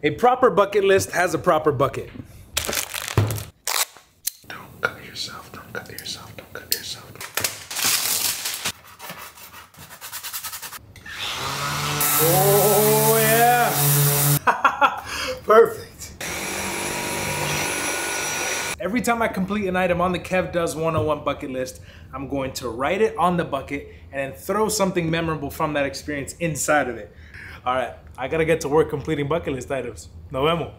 A proper bucket list has a proper bucket. Don't cut yourself. Don't cut yourself. Don't cut yourself. Oh, yeah. Perfect. Every time I complete an item on the Kev Does 101 bucket list, I'm going to write it on the bucket and then throw something memorable from that experience inside of it. All right, I gotta get to work completing bucket list items. Nos vemos.